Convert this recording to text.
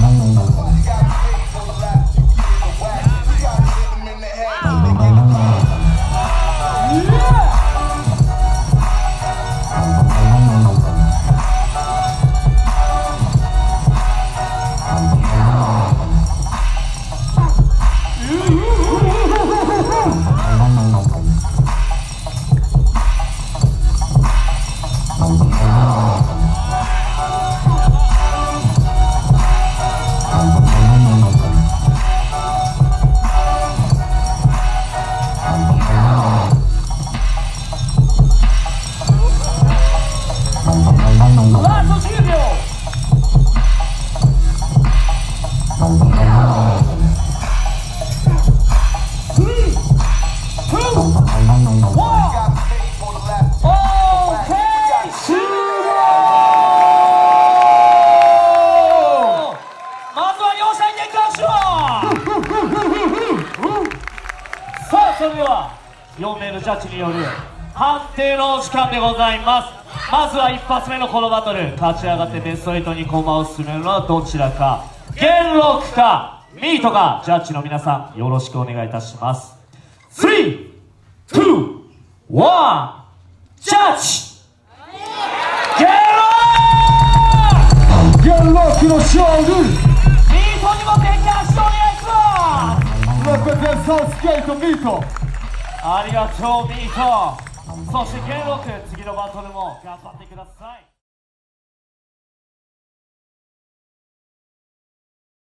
何?それでは4名のジャッジによる判定のお時間でございますまずは一発目のこのバトル。勝ち上がってベスト8に駒を進めるのはどちらか。元禄かミートかジャッジの皆さんよろしくお願いいたします。321ジャッジ元禄元禄の勝利！ミートにも手に足をお願いします Represent Southgate とミートありがとうミート。そして元禄次のバトルも頑張ってください